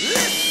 Listen.